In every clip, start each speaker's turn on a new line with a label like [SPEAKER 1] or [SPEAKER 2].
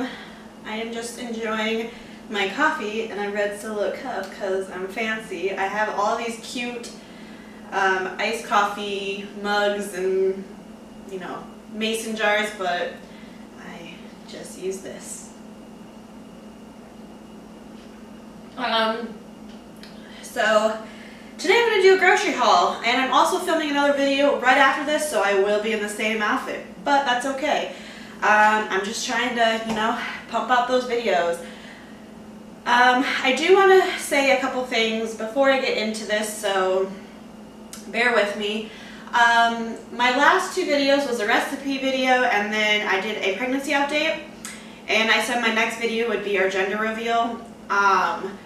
[SPEAKER 1] Um, I am just enjoying my coffee in a red solo cup because I'm fancy. I have all these cute um, iced coffee mugs and, you know, mason jars, but I just use this. Um, so today I'm going to do a grocery haul and I'm also filming another video right after this so I will be in the same outfit, but that's okay. Um, I'm just trying to, you know, pump out those videos. Um, I do want to say a couple things before I get into this, so bear with me. Um, my last two videos was a recipe video and then I did a pregnancy update and I said my next video would be our gender reveal. Um,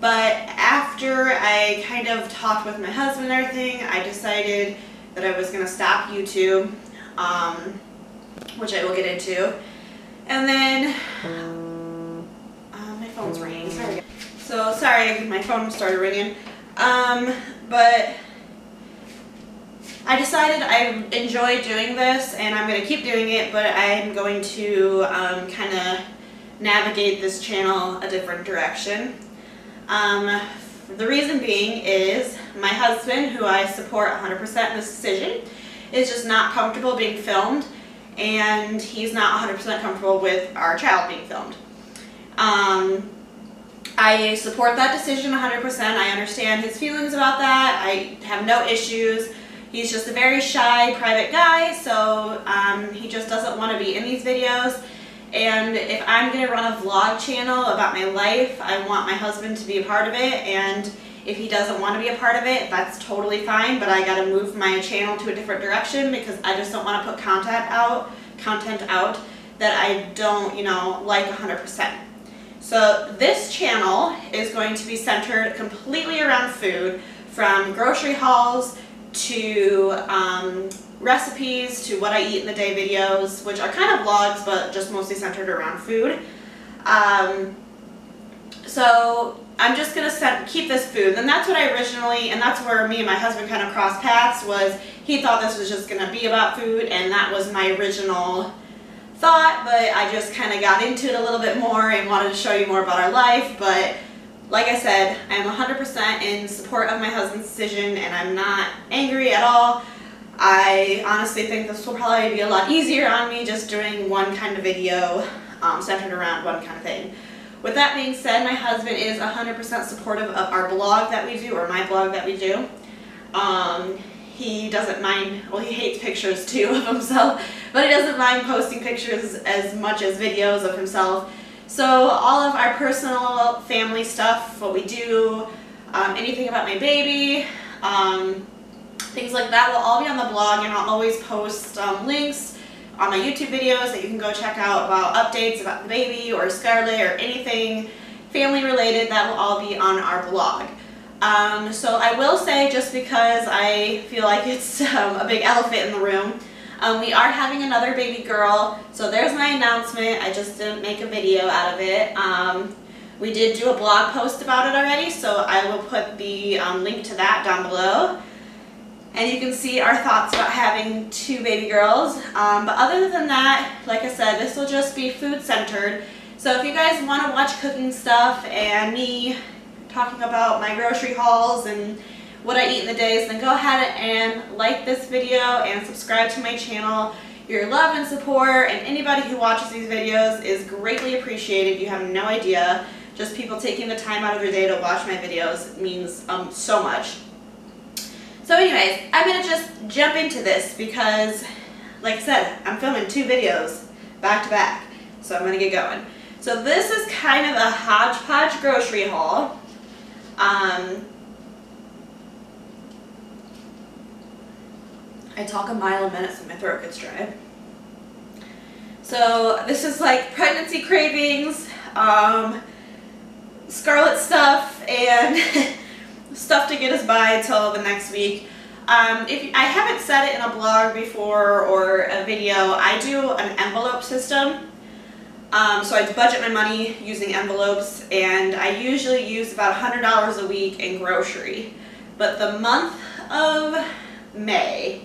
[SPEAKER 1] but after I kind of talked with my husband and everything, I decided that I was going to stop YouTube, um, which I will get into. And then, uh, my phone's ringing, sorry. So, sorry, my phone started ringing. Um, but I decided I enjoy doing this and I'm going to keep doing it, but I'm going to um, kind of navigate this channel a different direction. Um, the reason being is my husband, who I support 100% in this decision, is just not comfortable being filmed and he's not 100% comfortable with our child being filmed. Um, I support that decision 100%. I understand his feelings about that. I have no issues. He's just a very shy, private guy, so um, he just doesn't want to be in these videos. And if I'm going to run a vlog channel about my life, I want my husband to be a part of it. And if he doesn't want to be a part of it, that's totally fine. But I got to move my channel to a different direction because I just don't want to put content out, content out that I don't, you know, like 100%. So this channel is going to be centered completely around food, from grocery hauls to um, recipes to what I eat in the day videos, which are kind of vlogs, but just mostly centered around food. Um, so I'm just to set, keep this food. And that's what I originally, and that's where me and my husband kind of crossed paths, was he thought this was just to be about food, and that was my original thought, but I just kind of got into it a little bit more and wanted to show you more about our life, but like I said, I'm 100% in support of my husband's decision and I'm not angry at all. I honestly think this will probably be a lot easier on me just doing one kind of video um, centered around one kind of thing. With that being said, my husband is 100% supportive of our blog that we do, or my blog that we do. Um, he doesn't mind, well he hates pictures too of himself, but he doesn't mind posting pictures as much as videos of himself. So all of our personal family stuff, what we do, um, anything about my baby, um, things like that will all be on the blog and I'll always post um, links on my YouTube videos that you can go check out about updates about the baby or Scarlett or anything family related that will all be on our blog. Um, so I will say just because I feel like it's um, a big elephant in the room, um, we are having another baby girl, so there's my announcement. I just didn't make a video out of it. Um, we did do a blog post about it already, so I will put the um, link to that down below. And you can see our thoughts about having two baby girls. Um, but other than that, like I said, this will just be food centered. So if you guys want to watch cooking stuff and me talking about my grocery hauls and what I eat in the days, then go ahead and like this video and subscribe to my channel. Your love and support and anybody who watches these videos is greatly appreciated. You have no idea. Just people taking the time out of their day to watch my videos means um, so much. So anyways, I'm going to just jump into this because, like I said, I'm filming two videos back to back. So I'm going to get going. So this is kind of a hodgepodge grocery haul. Um, I talk a mile a minute so my throat gets dry. So this is like pregnancy cravings, um, Scarlett stuff, and stuff to get us by until the next week. Um, if I haven't said it in a blog before or a video, I do an envelope system. Um, so I budget my money using envelopes and I usually use about $100 a week in grocery. But the month of May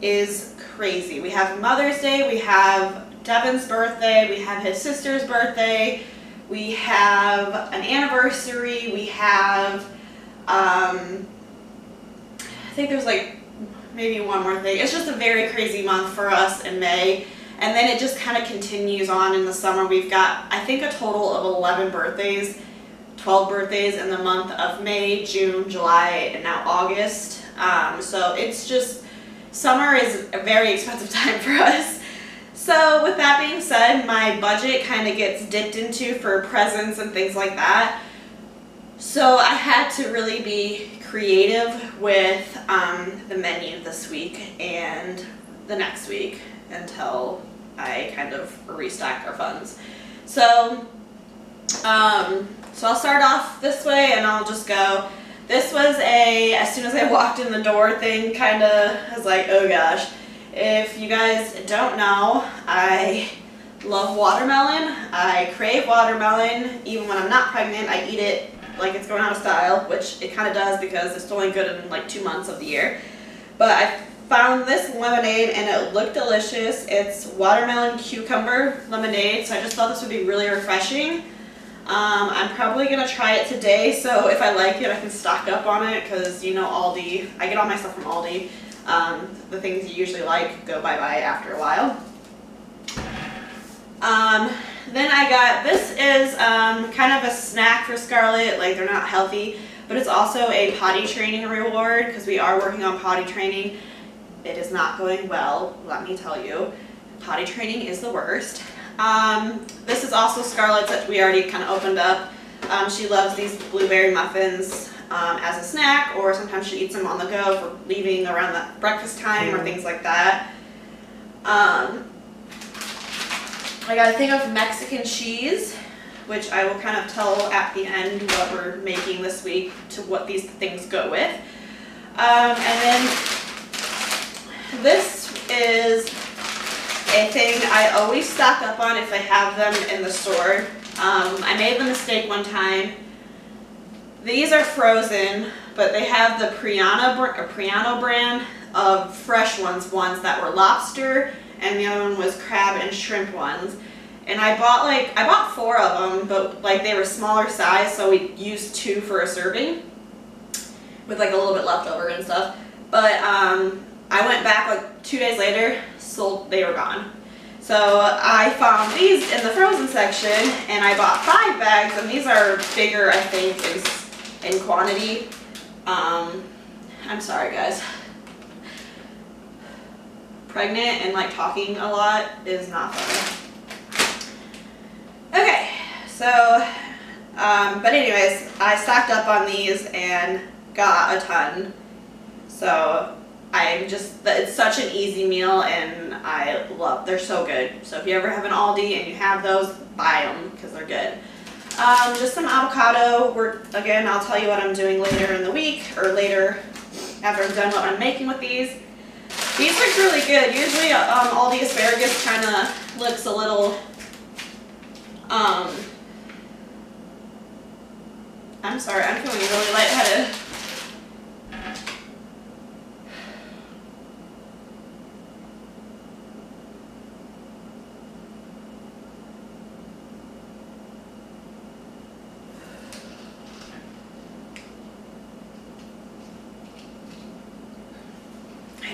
[SPEAKER 1] is crazy. We have Mother's Day, we have Devin's birthday, we have his sister's birthday, we have an anniversary, we have, um, I think there's like maybe one more thing. It's just a very crazy month for us in May. And then it just kind of continues on in the summer. We've got, I think, a total of 11 birthdays, 12 birthdays in the month of May, June, July, and now August. Um, so it's just, summer is a very expensive time for us. So with that being said, my budget kind of gets dipped into for presents and things like that. So I had to really be creative with um, the menu this week and the next week until I kind of restock our funds. So, um, so I'll start off this way and I'll just go. This was a, as soon as I walked in the door thing, kind of, I was like, oh gosh. If you guys don't know, I love watermelon. I crave watermelon. Even when I'm not pregnant, I eat it like it's going out of style, which it kind of does because it's only good in like two months of the year. But I found this lemonade and it looked delicious. It's watermelon cucumber lemonade, so I just thought this would be really refreshing. Um, I'm probably going to try it today, so if I like it, I can stock up on it because, you know, Aldi, I get all my stuff from Aldi. Um, the things you usually like go bye-bye after a while. Um, then I got, this is um, kind of a snack for Scarlett, like they're not healthy, but it's also a potty training reward because we are working on potty training. It is not going well, let me tell you. Potty training is the worst. Um, this is also Scarlett's that we already kind of opened up. Um, she loves these blueberry muffins um, as a snack or sometimes she eats them on the go for leaving around the breakfast time or mm. things like that. Um, I got a thing of Mexican cheese, which I will kind of tell at the end what we're making this week to what these things go with. Um, and then this is a thing I always stock up on if I have them in the store. Um, I made the mistake one time. These are frozen, but they have the Priyana, Priano brand of fresh ones, ones that were lobster and the other one was crab and shrimp ones. And I bought like, I bought four of them, but like they were smaller size, so we used two for a serving with like a little bit left over and stuff. But um, I went back like two days later, sold, they were gone. So I found these in the frozen section and I bought five bags and these are bigger I think in, in quantity. Um, I'm sorry guys pregnant and like talking a lot is not fun. Okay, so, um, but anyways, I stocked up on these and got a ton. So I'm just, it's such an easy meal and I love, they're so good. So if you ever have an Aldi and you have those, buy them because they're good. Um, just some avocado. We're, again, I'll tell you what I'm doing later in the week or later after I'm done what I'm making with these. These look really good. Usually um, all the asparagus kind of looks a little, um, I'm sorry, I'm feeling really lightheaded.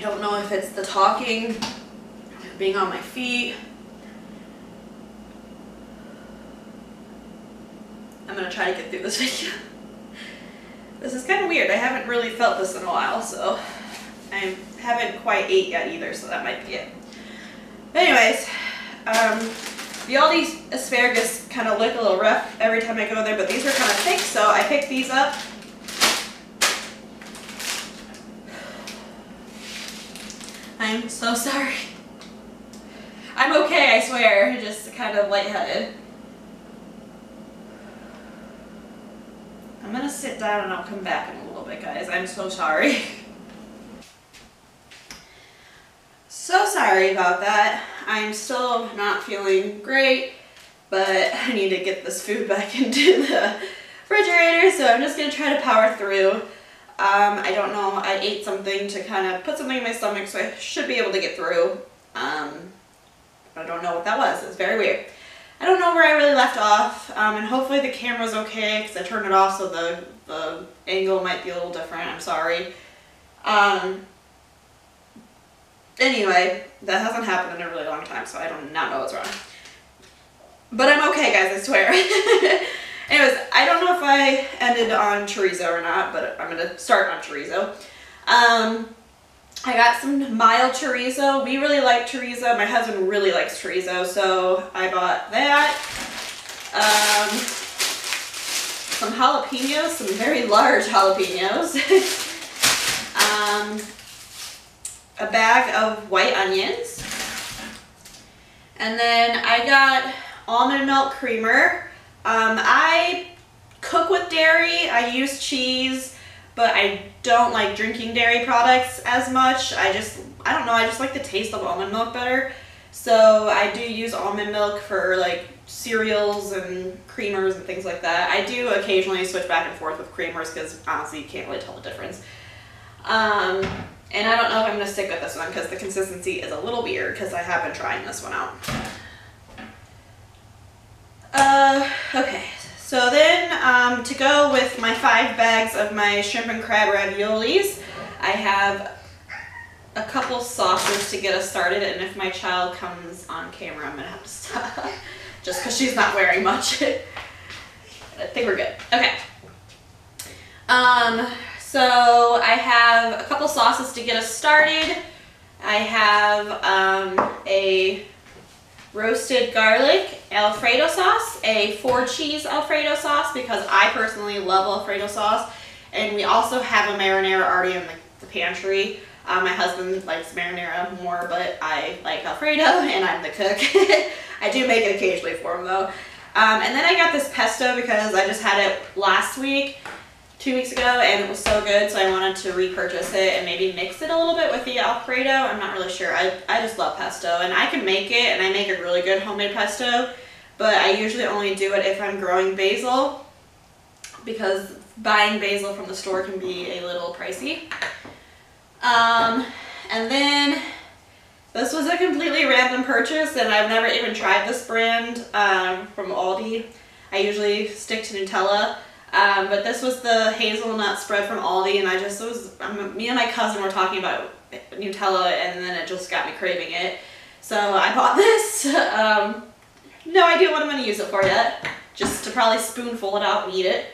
[SPEAKER 1] Don't know if it's the talking, being on my feet. I'm gonna try to get through this video. this is kind of weird. I haven't really felt this in a while, so I haven't quite ate yet either, so that might be it. But anyways, um, the Aldi asparagus kind of look a little rough every time I go there, but these are kind of thick, so I picked these up I'm so sorry. I'm okay, I swear. Just kind of lightheaded. I'm gonna sit down and I'll come back in a little bit, guys. I'm so sorry. so sorry about that. I'm still not feeling great, but I need to get this food back into the refrigerator, so I'm just gonna try to power through. Um, I don't know, I ate something to kind of put something in my stomach, so I should be able to get through. Um, I don't know what that was. It's very weird. I don't know where I really left off, um, and hopefully the camera's okay because I turned it off so the, the angle might be a little different. I'm sorry. Um, anyway, that hasn't happened in a really long time, so I do not not know what's wrong. But I'm okay, guys, I swear. Anyways, I don't know if I ended on chorizo or not, but I'm going to start on chorizo. Um, I got some mild chorizo. We really like chorizo. My husband really likes chorizo, so I bought that. Um, some jalapenos, some very large jalapenos. um, a bag of white onions. And then I got almond milk creamer. Um, I cook with dairy. I use cheese but I don't like drinking dairy products as much. I just, I don't know, I just like the taste of almond milk better. So I do use almond milk for like cereals and creamers and things like that. I do occasionally switch back and forth with creamers because honestly you can't really tell the difference. Um, and I don't know if I'm going to stick with this one because the consistency is a little weird because I have been trying this one out. Uh, okay, so then um, to go with my five bags of my shrimp and crab raviolis, I have a couple sauces to get us started and if my child comes on camera I'm gonna have to stop just because she's not wearing much. I think we're good. Okay. Um, so I have a couple sauces to get us started. I have um, a roasted garlic Alfredo sauce, a four cheese Alfredo sauce because I personally love Alfredo sauce. And we also have a marinara already in the, the pantry. Uh, my husband likes marinara more, but I like Alfredo and I'm the cook. I do make it occasionally for him though. Um, and then I got this pesto because I just had it last week two weeks ago and it was so good so I wanted to repurchase it and maybe mix it a little bit with the Alfredo. I'm not really sure. I, I just love pesto and I can make it and I make a really good homemade pesto but I usually only do it if I'm growing basil because buying basil from the store can be a little pricey. Um, and then this was a completely random purchase and I've never even tried this brand um, from Aldi. I usually stick to Nutella um, but this was the hazelnut spread from Aldi, and I just was um, me and my cousin were talking about Nutella, and then it just got me craving it. So I bought this. Um, no idea what I'm going to use it for yet. Just to probably spoonful it out and eat it.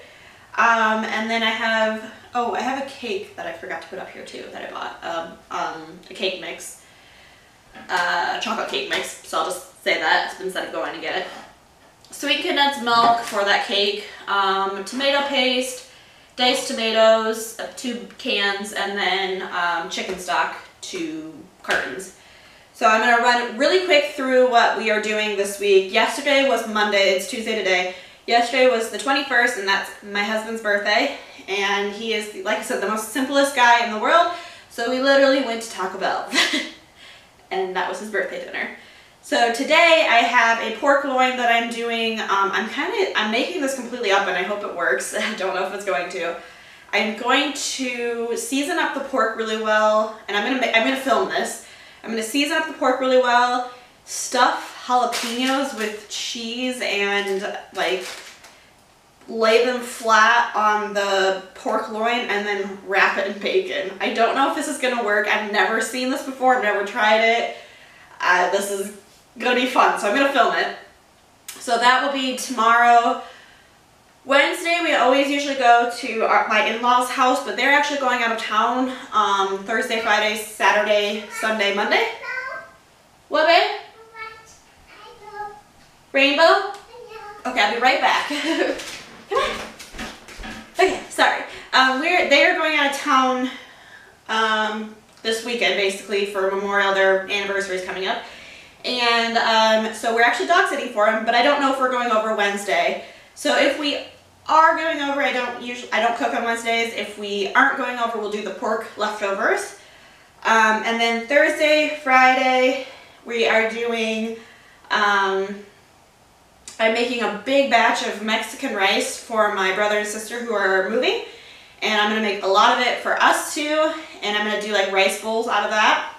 [SPEAKER 1] Um, and then I have, oh, I have a cake that I forgot to put up here too that I bought. Um, um, a cake mix. Uh, chocolate cake mix. So I'll just say that instead of going to get it sweet condensed milk for that cake, um, tomato paste, diced tomatoes, uh, two cans, and then um, chicken stock, two cartons. So I'm going to run really quick through what we are doing this week. Yesterday was Monday, it's Tuesday today. Yesterday was the 21st and that's my husband's birthday. And he is, like I said, the most simplest guy in the world. So we literally went to Taco Bell. and that was his birthday dinner. So today I have a pork loin that I'm doing. Um, I'm kind of, I'm making this completely up and I hope it works. I don't know if it's going to. I'm going to season up the pork really well and I'm going to, I'm to film this. I'm going to season up the pork really well, stuff jalapenos with cheese and like lay them flat on the pork loin and then wrap it in bacon. I don't know if this is going to work. I've never seen this before. I've never tried it. Uh, this is gonna be fun, so I'm gonna film it. So that will be tomorrow. Wednesday, we always usually go to our, my in-laws' house, but they're actually going out of town um, Thursday, Friday, Saturday, Sunday, Monday. What, babe? Rainbow? Okay, I'll be right back. Come on. Okay, sorry. Um, we're they are going out of town um, this weekend, basically for Memorial. Their anniversary is coming up. And um, so we're actually dog sitting for him, but I don't know if we're going over Wednesday. So if we are going over, I don't usually, I don't cook on Wednesdays. If we aren't going over, we'll do the pork leftovers. Um, and then Thursday, Friday, we are doing, um, I'm making a big batch of Mexican rice for my brother and sister who are moving. And I'm going to make a lot of it for us too. And I'm going to do like rice bowls out of that.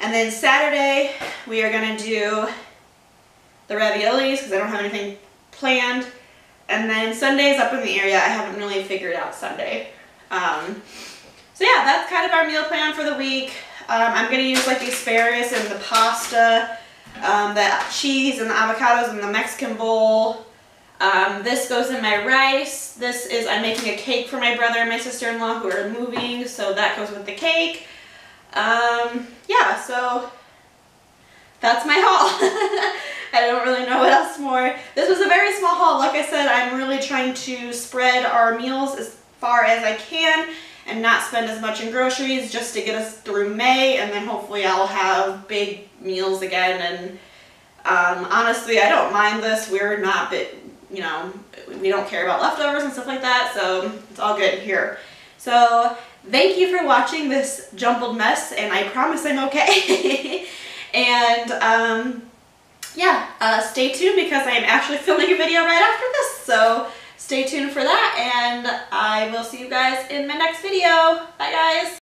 [SPEAKER 1] And then Saturday, we are gonna do the raviolis because I don't have anything planned. And then Sunday's up in the area. I haven't really figured out Sunday. Um, so yeah, that's kind of our meal plan for the week. Um, I'm gonna use like the asparagus and the pasta, um, the cheese and the avocados in the Mexican bowl. Um, this goes in my rice. This is, I'm making a cake for my brother and my sister-in-law who are moving, so that goes with the cake. Um, yeah, so that's my haul. I don't really know what else more. This was a very small haul. Like I said, I'm really trying to spread our meals as far as I can and not spend as much in groceries just to get us through May and then hopefully I'll have big meals again and um, honestly I don't mind this. We're not bit you know, we don't care about leftovers and stuff like that, so it's all good here. So thank you for watching this jumbled mess, and I promise I'm okay. and um, yeah, uh, stay tuned because I am actually filming a video right after this, so stay tuned for that, and I will see you guys in my next video. Bye guys!